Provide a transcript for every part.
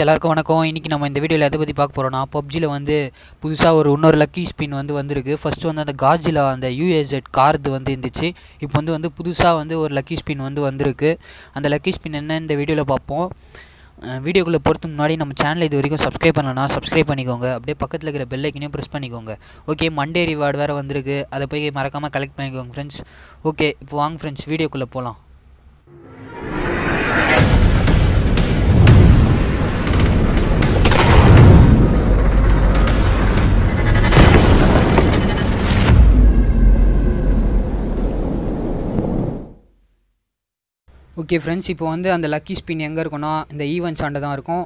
Friends எல்லாருக்கும் வணக்கம். இன்றைக்கி நம்ம இந்த வீடியோவில் எதை பற்றி பார்க்க போகிறோம்னா பப்ஜியில் வந்து புதுசாக ஒரு இன்னொரு லக்கி ஸ்பின் வந்து வந்திருக்கு. ஃபஸ்ட்டு வந்து அந்த காஜில் அந்த யூஎஸ்எட் கார்டு வந்து இருந்துச்சு. இப்போ வந்து வந்து புதுசாக வந்து ஒரு லக்கி ஸ்பின் வந்து வந்திருக்கு. அந்த லக்கி ஸ்பின் என்ன இந்த வீடியோவில் பார்ப்போம். வீடியோக்குள்ளே பொறுத்து முன்னாடி நம்ம சேனல் இது வரைக்கும் சப்ஸ்கிரைப் பண்ணலன்னா சப்ஸ்கிரைப் பண்ணிக்கோங்க. அப்படியே பக்கத்தில் இருக்கிற பெல்லைக்கினையும் ப்ரெஸ் பண்ணிக்கோங்க. ஓகே மண்டே ரிவார்டு வேறு வந்திருக்கு. அதை போய் மறக்காமல் கலெக்ட் பண்ணிக்கோங்க ஃப்ரெண்ட்ஸ் ஓகே இப்போ வாங்க ஃப்ரெண்ட்ஸ் வீடியோக்குள்ளே போகலாம் ஓகே ஃப்ரெண்ட்ஸ் இப்போ வந்து அந்த லக்கி ஸ்பின் எங்கே இருக்குன்னா இந்த e ஈவெண்ட்ஸ் ஆண்ட தான் இருக்கும்.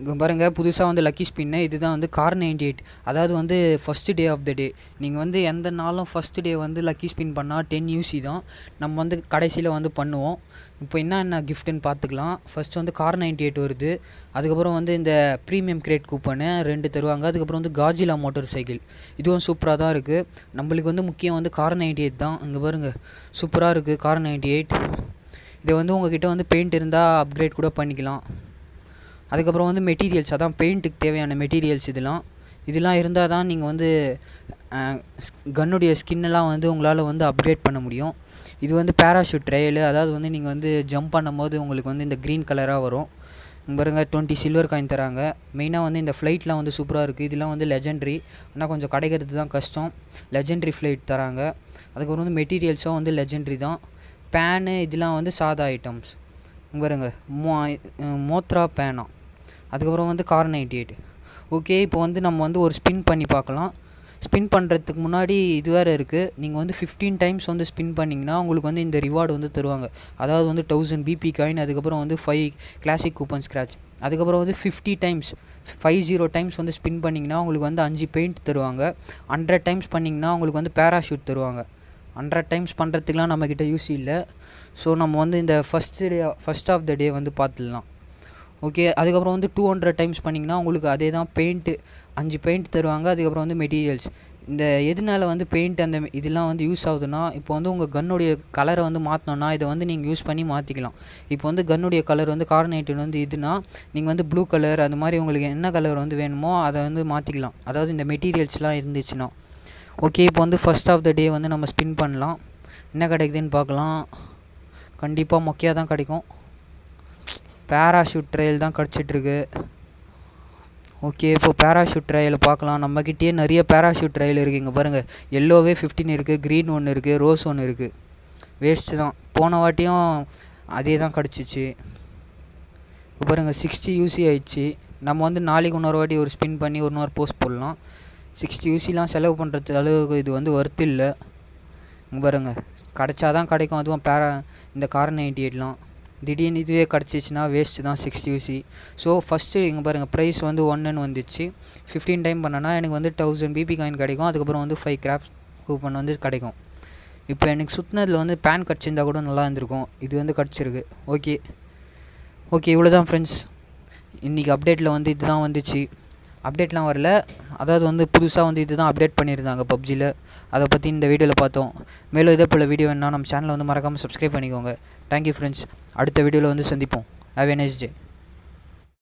இங்கே பாருங்கள் புதுசாக வந்து லக்கி ஸ்பின்னு இதுதான் வந்து கார் நைன்டி எயிட் அதாவது வந்து ஃபஸ்ட்டு டே ஆஃப் த டே நீங்கள் வந்து எந்த நாளும் ஃபஸ்ட்டு டே வந்து லக்கி ஸ்பின் பண்ணால் டென் யூசி தான். நம்ம வந்து கடைசியில் வந்து பண்ணுவோம். இப்போ என்ன என்ன கிஃப்ட்டுன்னு பார்த்துக்கலாம். ஃபஸ்ட்டு வந்து கார் நைன்டி எயிட் வருது. அதுக்கப்புறம் வந்து இந்த ப்ரீமியம் கிரேட் கூப்பனு ரெண்டு தருவாங்க. அதுக்கப்புறம் வந்து காஜிலா மோட்டார் சைக்கிள் இதுவும் சூப்பராக தான் இருக்குது நம்மளுக்கு வந்து முக்கியம் வந்து கார் நைன்டி எயிட் தான். இங்கே பாருங்கள் சூப்பராக இருக்குது கார் நைன்டி எயிட் இதை வந்து உங்ககிட்ட வந்து பெயிண்ட் இருந்தால் அப்கிரேட் கூட பண்ணிக்கலாம். அதுக்கப்புறம் வந்து மெட்டீரியல்ஸ் அதான் பெயிண்ட்டுக்கு தேவையான மெட்டீரியல்ஸ் இதெல்லாம். இதெல்லாம் இருந்தால் தான் நீங்கள் வந்து கன்னுடைய ஸ்கின்னெல்லாம் வந்து உங்களால் வந்து அப்கிரேட் பண்ண முடியும். இது வந்து பேராஷூட் ட்ரையலு அதாவது வந்து நீங்கள் வந்து ஜம்ப் பண்ணும்போது உங்களுக்கு வந்து இந்த க்ரீன் கலராக வரும். பாருங்க டுவெண்ட்டி சில்வர் காயின் தராங்க. மெயினாக வந்து இந்த ஃப்ளைட்லாம் வந்து சூப்பராக இருக்குது இதெல்லாம் வந்து லெஜெண்ட்ரி ஆனால் கொஞ்சம் கிடைக்கிறது தான் கஷ்டம். லெஜெண்ட்ரி ஃப்ளைட் தராங்க. அதுக்கப்புறம் வந்து மெட்டீரியல்ஸும் வந்து லெஜெண்ட்ரி தான். பேனு இதெல்லாம் வந்து சாதா ஐட்டம்ஸ் பாருங்க மோ மோத்ரா பேனா. அதுக்கப்புறம் வந்து கார் நைன்டி எயிட் ஓகே இப்போ வந்து நம்ம வந்து ஒரு ஸ்பின் பண்ணி பார்க்கலாம். ஸ்பின் பண்ணுறதுக்கு முன்னாடி இது வேறு இருக்குது நீங்கள் வந்து ஃபிஃப்டீன் டைம்ஸ் வந்து ஸ்பின் பண்ணிங்கன்னா உங்களுக்கு வந்து இந்த ரிவார்டு வந்து தருவாங்க. அதாவது வந்து தௌசண்ட் பிபி காயின் அதுக்கப்புறம் வந்து ஃபைவ் கிளாசிக் கூப்பன் ஸ்க்ராட்ச் அதுக்கப்புறம் வந்து fifty times five zero times வந்து ஸ்பின் பண்ணிங்கன்னா உங்களுக்கு வந்து அஞ்சு பெயிண்ட் தருவாங்க. ஹண்ட்ரட் டைம்ஸ் பண்ணிங்கன்னா உங்களுக்கு வந்து பேராஷூட் தருவாங்க. ஹண்ட்ரட் டைம்ஸ் பண்ணுறதுக்குலாம் நம்மக்கிட்ட யூஸ் இல்லை. ஸோ நம்ம வந்து இந்த first day first of the day வந்து பார்த்துடலாம். ஓகே அதுக்கப்புறம் வந்து டூ ஹண்ட்ரட் டைம்ஸ் பண்ணிங்கன்னா உங்களுக்கு அதே தான் பெயிண்ட்டு அஞ்சு பெயிண்ட் தருவாங்க. அதுக்கப்புறம் வந்து மெட்டீரியல்ஸ் இந்த எதனால வந்து பெயிண்ட் அந்த இதெல்லாம் வந்து யூஸ் ஆகுதுன்னா இப்போ வந்து உங்கள் கன்னுடைய கலரை வந்து மாற்றினோன்னா இதை வந்து நீங்கள் யூஸ் பண்ணி மாற்றிக்கலாம் இப்போ வந்து கன்னுடைய கலர் வந்து கார்னேட்டின் வந்து இதுனா நீங்கள் வந்து ப்ளூ கலர் அது மாதிரி உங்களுக்கு என்ன கலர் வந்து வேணுமோ அதை வந்து மாற்றிக்கலாம் அதாவது இந்த மெட்டீரியல்ஸ்லாம் இருந்துச்சுன்னா. ஓகே இப்போ வந்து ஃபஸ்ட் ஆஃப் த டே வந்து நம்ம ஸ்பின் பண்ணலாம். என்ன கிடைக்குதுன்னு பார்க்கலாம். கண்டிப்பாக மொக்கையாக தான் கிடைக்கும். பேராஷூட் ட்ரையல் தான் கிடச்சிட்ருக்கு. ஓகே இப்போ பேராஷூட் ட்ரையலை பார்க்கலாம். நம்மக்கிட்டேயே நிறைய பேராஷூட் ட்ரையல் இருக்குது இங்கே பாருங்கள் எல்லோவே ஃபிஃப்டின் இருக்குது க்ரீன் ஒன்று இருக்குது ரோஸ் ஒன்று இருக்குது வேஸ்ட்டு தான். போன வாட்டியும் அதே தான் கிடச்சிச்சு. இப்போ பாருங்கள் சிக்ஸ்டி யூசி ஆயிடுச்சு. நம்ம வந்து நாளைக்கு இன்னொரு வாட்டி ஒரு ஸ்பின் பண்ணி ஒரு இன்னொரு போஸ்ட் போடலாம். சிக்ஸ்டி யூசிலாம் செலவு பண்ணுறது அளவுக்கு இது வந்து ஒர்த்து இல்லை. பாருங்க. கிடச்சா தான் கிடைக்கும். அதுவும் பேரா இந்த கார் நைன்டி எயிட்லாம் திடீர்னு இதுவே கிடச்சிச்சின்னா வேஸ்ட்டு தான் சிக்ஸ்டி யூசி ஸோ ஃபஸ்ட்டு இங்கே பாருங்கள் ப்ரைஸ் வந்து ஒன்றுன்னு வந்துச்சு. ஃபிஃப்டீன் டைம் பண்ணனா எனக்கு வந்து தௌசண்ட் பிபி காயின் கிடைக்கும். அதுக்கப்புறம் வந்து ஃபைவ் கிராப் கூப்பன் வந்து கிடைக்கும். இப்போ எனக்கு சுற்றினதில் வந்து பேன் கிடச்சிருந்தா கூட நல்லா இருந்திருக்கும். இது வந்து கிடச்சிருக்கு. ஓகே ஓகே இவ்வளோ தான் ஃப்ரெண்ட்ஸ் இன்றைக்கி அப்டேட்டில் வந்து இதுதான் வந்துச்சு. அப்டேட்லாம் வரல. அதாவது வந்து புதுசாக வந்து இது தான் அப்டேட் பண்ணியிருந்தாங்க பப்ஜியில் அதை பற்றி இந்த வீடியோவில் பார்த்தோம். மேலும் இதே போல் வீடியோ வேணால் நம்ம சேனலை வந்து மறக்காமல் சப்ஸ்கிரைப் பண்ணிக்கோங்க. தேங்க்யூ ஃப்ரெண்ட்ஸ் அடுத்த வீடியோவில் வந்து சந்திப்போம். Have a nice day